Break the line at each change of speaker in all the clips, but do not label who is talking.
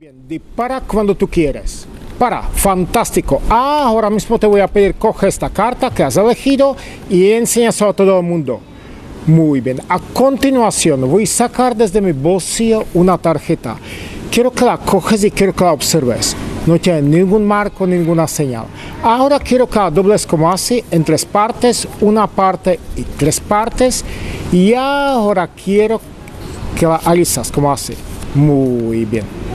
Bien, dispara cuando tú quieres. Para, fantástico. Ahora mismo te voy a pedir, coge esta carta que has elegido y enseñas a todo el mundo. Muy bien, a continuación voy a sacar desde mi bolsillo una tarjeta. Quiero que la coges y quiero que la observes. No tiene ningún marco, ninguna señal. Ahora quiero que la dobles como así, en tres partes, una parte y tres partes. Y ahora quiero que la alisas como así. Muy bien.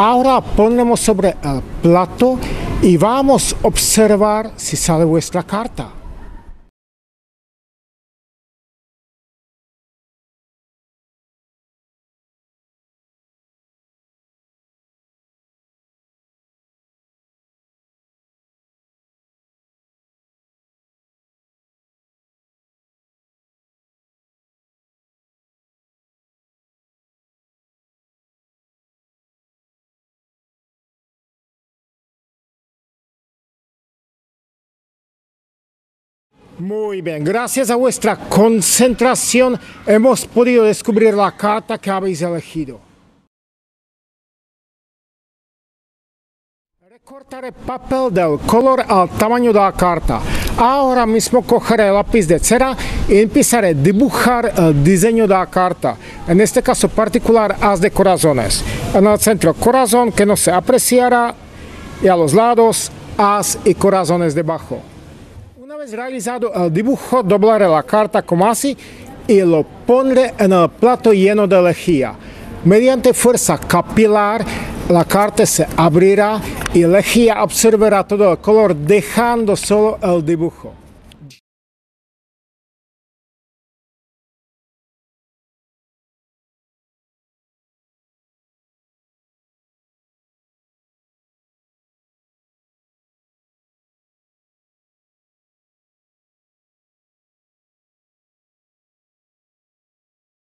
Ahora ponemos sobre el plato y vamos a observar si sale vuestra carta. Muy bien, gracias a vuestra concentración hemos podido descubrir la carta que habéis elegido. Recortaré papel del color al tamaño de la carta. Ahora mismo cogeré el lápiz de cera y empezaré a dibujar el diseño de la carta. En este caso particular, haz de corazones. En el centro, corazón que no se apreciará y a los lados, haz y corazones debajo. Vez realizado el dibujo, doblaré la carta como así y lo pondré en el plato lleno de lejía. Mediante fuerza capilar, la carta se abrirá y lejía absorberá todo el color dejando solo el dibujo.